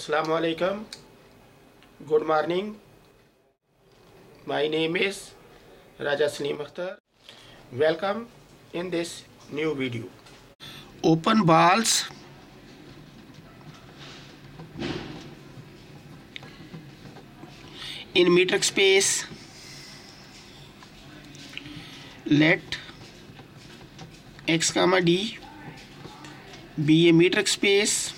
Assalamualaikum. Good morning. My name is Raja Salim Akhtar. Welcome in this new video. Open balls. In metric space, let x comma d be a metric space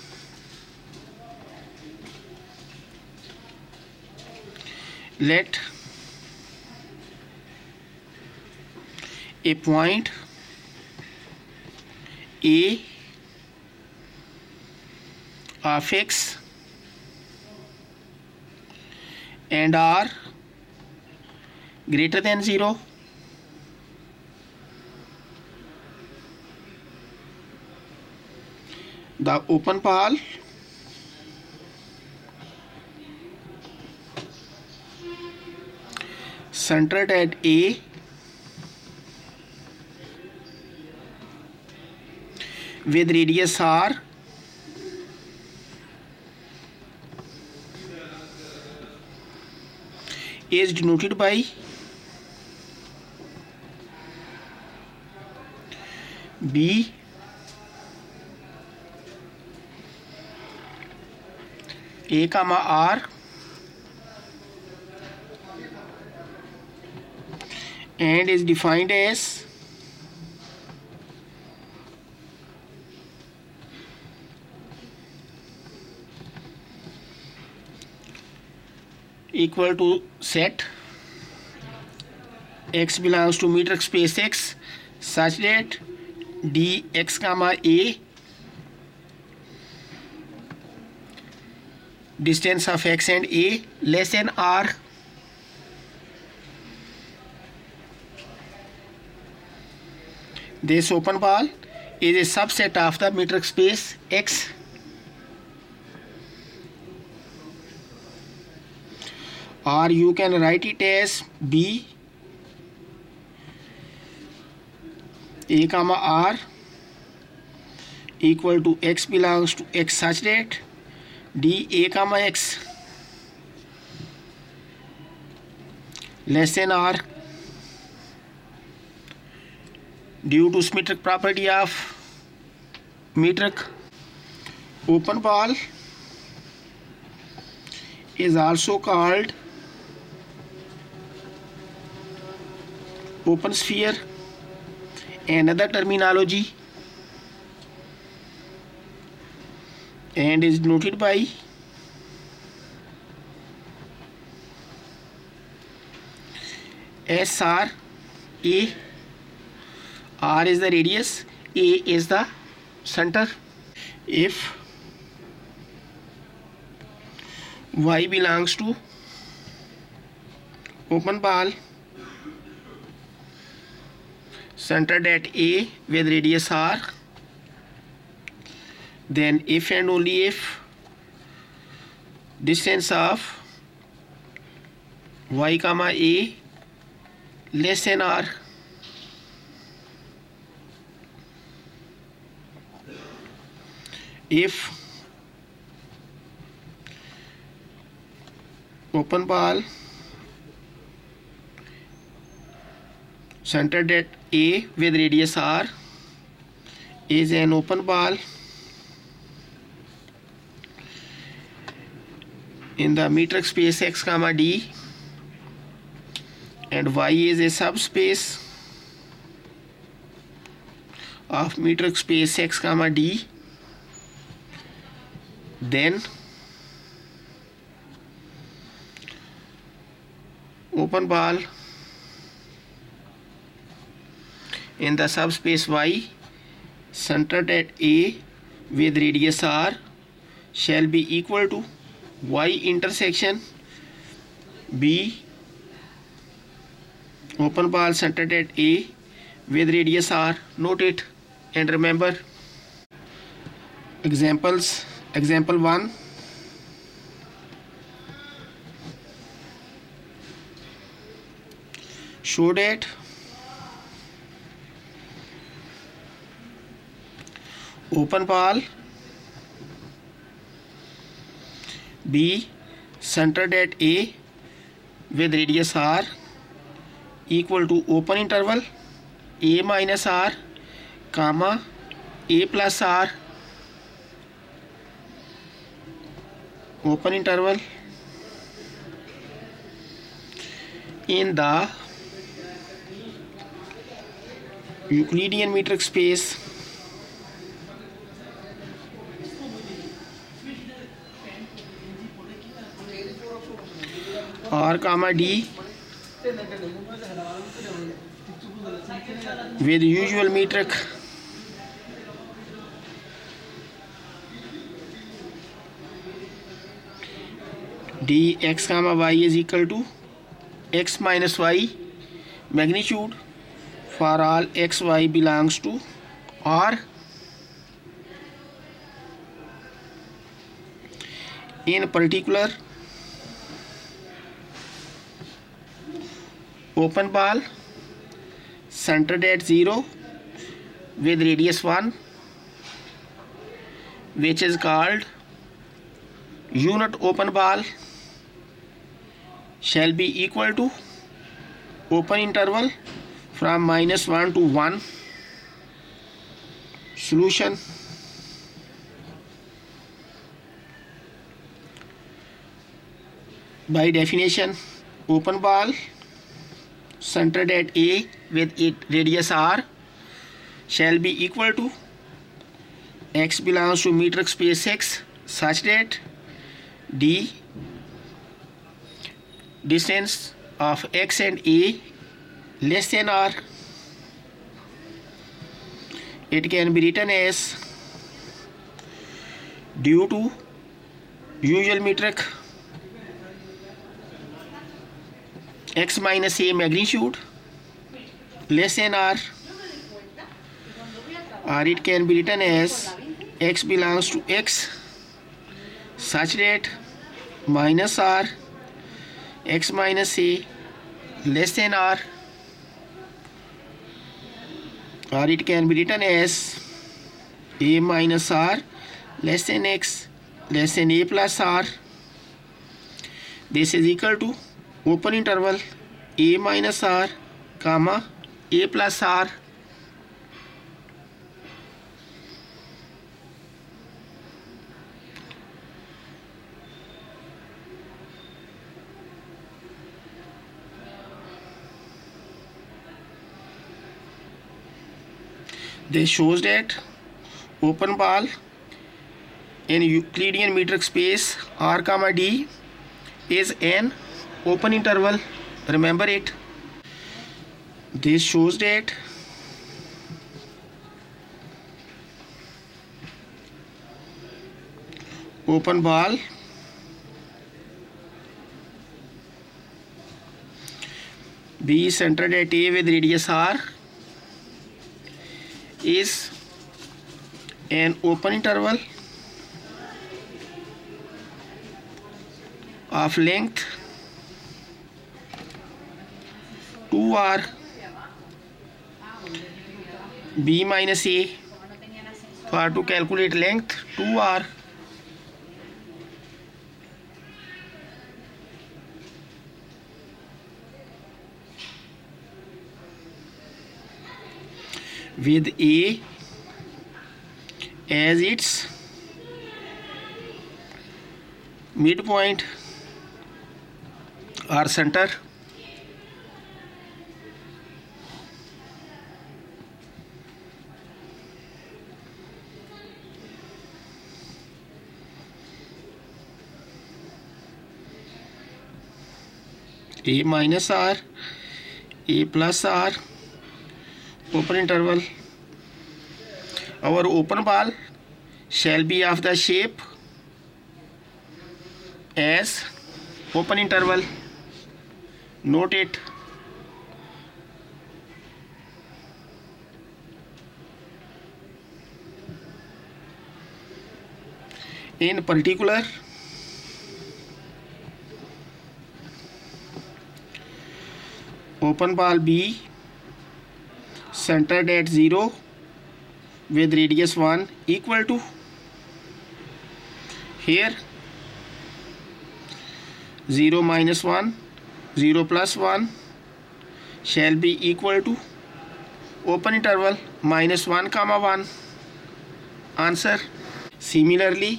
let a point A of x and r greater than 0 the open pole centered at A with radius r is denoted by B A comma R and is defined as equal to set x belongs to metric space x such that dx comma a distance of x and a less than r This open ball is a subset of the metric space X. Or you can write it as B A comma R equal to X belongs to X such that D A comma X less than R due to symmetric property of metric, open ball is also called open sphere. Another terminology and is denoted by SRA r is the radius a is the center if y belongs to open ball centered at a with radius r then if and only if distance of y comma a less than r if open ball centered at A with radius R is an open ball in the metric space X comma D and Y is a subspace of metric space X comma D then open ball in the subspace y centered at a with radius r shall be equal to y intersection b open ball centered at a with radius r note it and remember examples Example 1. Show date open pal B centered at A with radius R equal to open interval A minus R comma A plus R open interval in the Euclidean metric space R comma D with usual metric D X का Y is equal to X minus Y magnitude for all X Y belongs to R in particular open ball centre that zero with radius one which is called unit open ball shall be equal to open interval from minus 1 to 1 solution by definition open ball centered at A with its radius R shall be equal to x belongs to metric space X such that D distance of x and e less than r it can be written as due to usual metric x minus a magnitude less than r or it can be written as x belongs to x such that minus r X minus C less than R or it can be written as a minus r less than x less than a plus r this is equal to open interval a minus r comma a plus r This shows that open ball in Euclidean metric space r comma d is an open interval. Remember it. This shows that open ball B centered at A with radius r is an open interval of length 2r b minus a for to calculate length 2r with A as its midpoint or center a minus r a plus r open interval और open ball shall be of the shape S open interval note it in particular open ball B centered at 0 with radius 1 equal to here 0 minus 1 0 plus 1 shall be equal to open interval minus 1 comma 1 answer similarly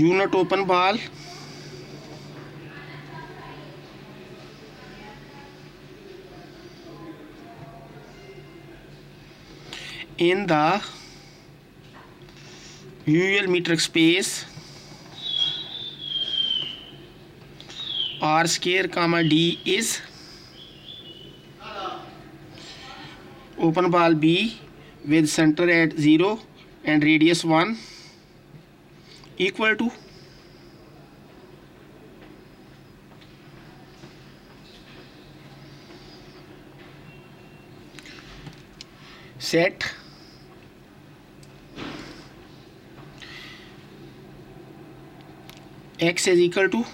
you not open ball in the UL metric space R square comma D is open ball B with center at 0 and radius 1 equal to set X is equal to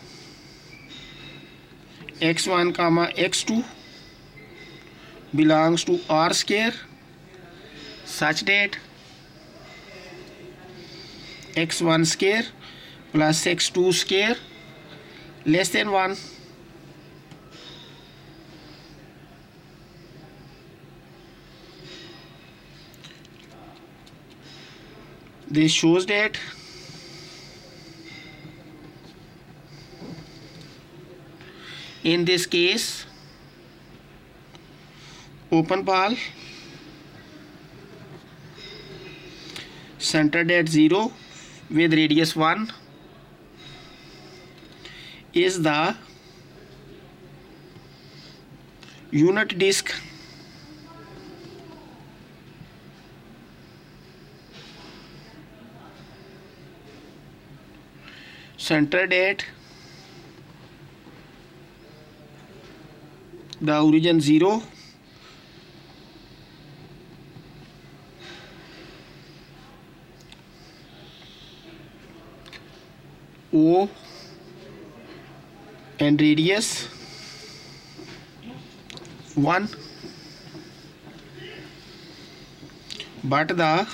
X one का comma X two belongs to R square such that X one square plus X two square less than one this shows that in this case open ball centre that zero with radius 1 is the unit disk centered at the origin 0 O and radius 1, but the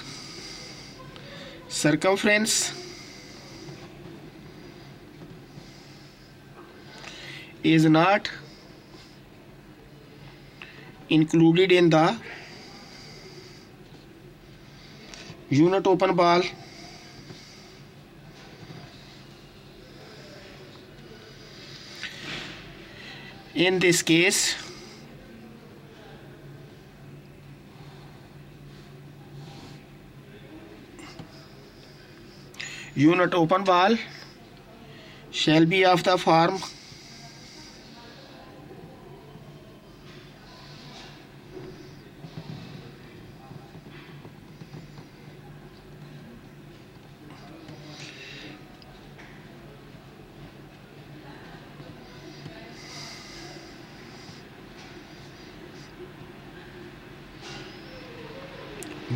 circumference is not included in the unit open ball. in this case unit open valve shall be of the form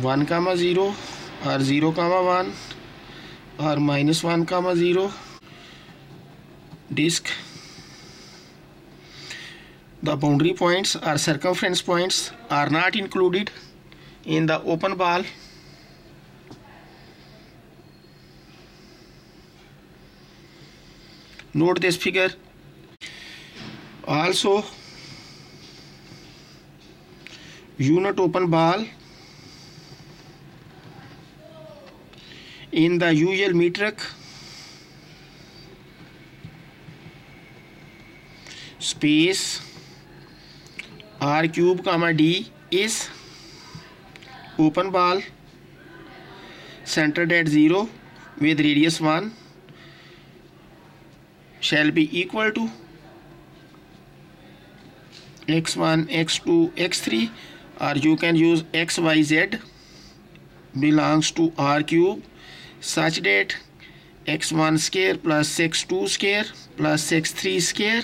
one comma zero और zero comma one और minus one comma zero disc the boundary points are circumference points are not included in the open ball note this figure also unit open ball in the usual metric space r cube comma d is open ball centered at 0 with radius 1 shall be equal to x1 x2 x3 or you can use xyz belongs to r cube such that x1 square plus x2 square plus x3 square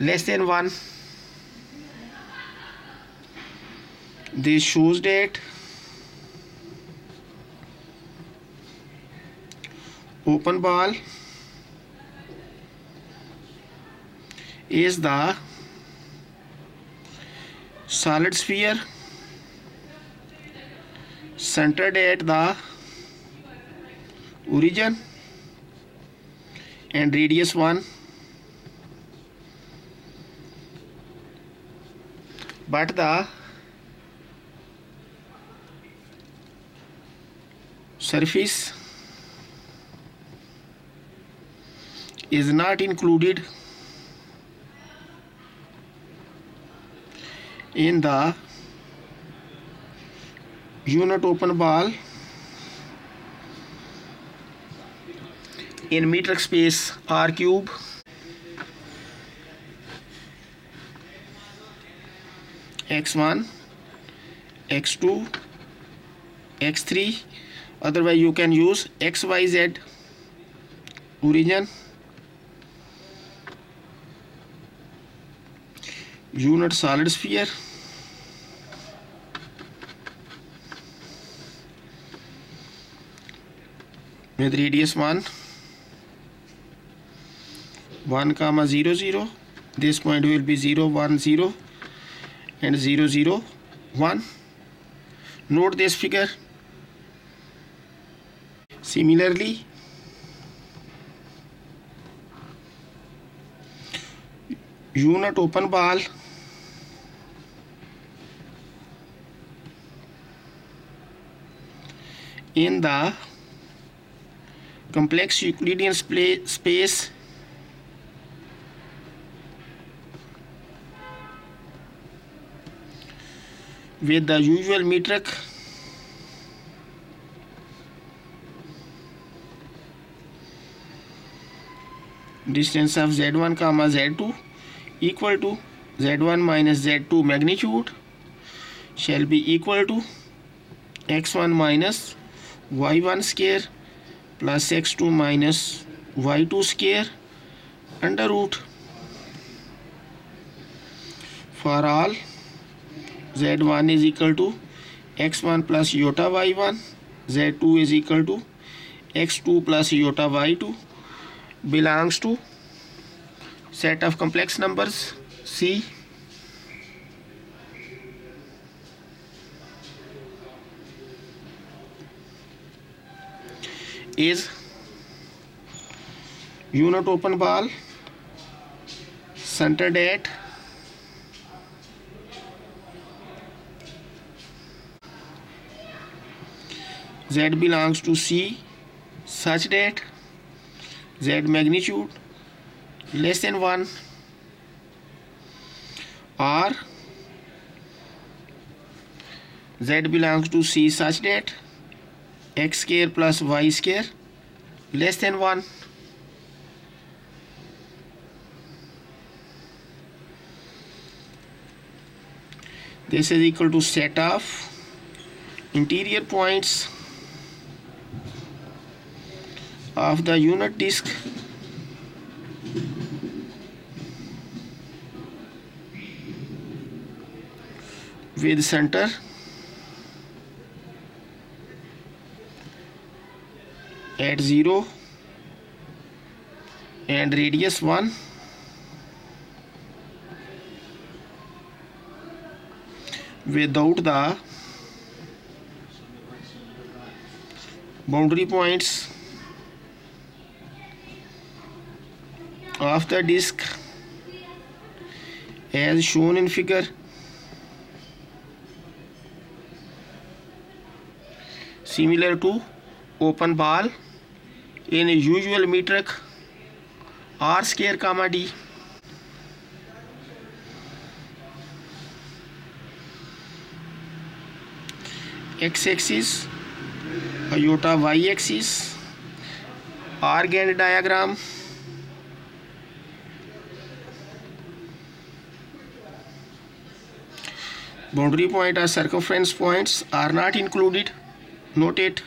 less than 1 this shows that open ball is the solid sphere centered at the origin and radius 1 but the surface is not included in the unit open ball in metre space R cube X one X two X three otherwise you can use X Y Z origin unit solid sphere with radius one one comma zero zero this point will be zero one zero and zero zero one note this figure similarly unit open ball in the complex Euclidean space with the usual metric distance of z1 comma z2 equal to z1 minus z2 magnitude shall be equal to x1 minus y1 square plus x2 minus y2 square under root for all z1 is equal to x1 plus iota y1, z2 is equal to x2 plus iota y2 belongs to set of complex numbers C is unit open ball centered at z belongs to c such that z magnitude less than 1 or z belongs to c such that x square plus y square less than 1 this is equal to set of interior points of the unit disk with center at 0 and radius 1, without the boundary points of the disk as shown in figure. Similar to open ball in usual metric R square comma D X axis iota Y axis R gained diagram boundary point are circumference points are not included noted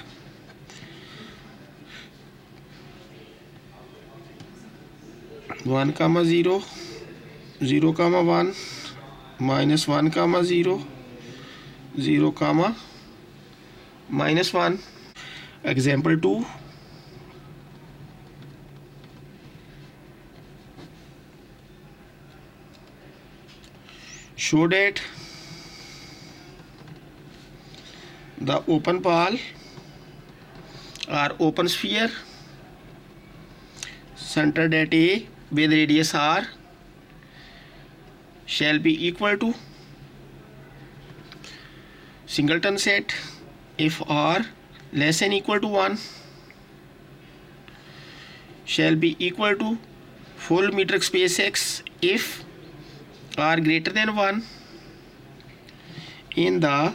one comma zero zero comma one minus one comma zero zero comma minus one example to show that the open ball are open sphere centre that A with radius r shall be equal to singleton set if r less than equal to 1 shall be equal to full metric space x if r greater than 1 in the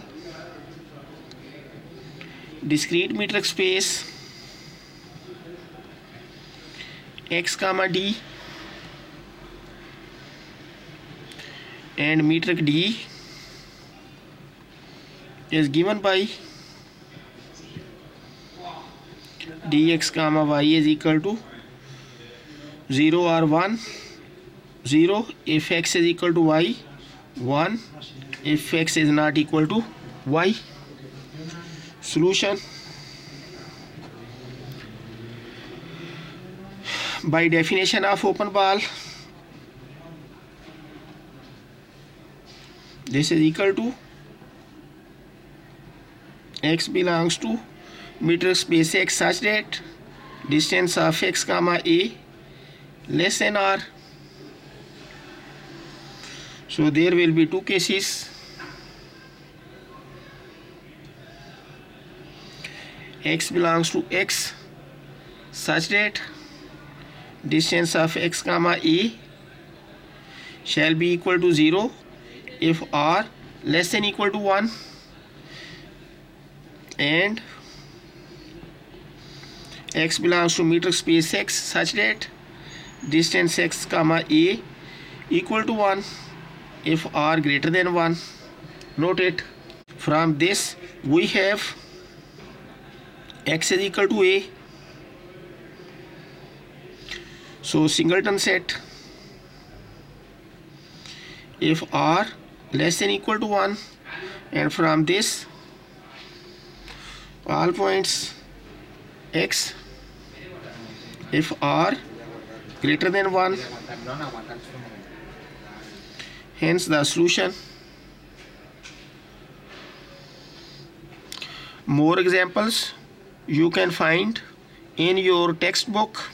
discrete metric space x comma d and metric d is given by dx comma y is equal to 0 or 1 0 if x is equal to y 1 if x is not equal to y solution by definition of open ball this is equal to x belongs to meter space x such that distance of x comma a less than r so there will be two cases x belongs to x such that distance of x comma a shall be equal to 0 if r less than equal to 1 and x belongs to metric space x such that distance x comma a equal to 1 if r greater than 1 note it from this we have x is equal to a so singleton set if r less than equal to 1 and from this all points x if r greater than 1 hence the solution more examples you can find in your textbook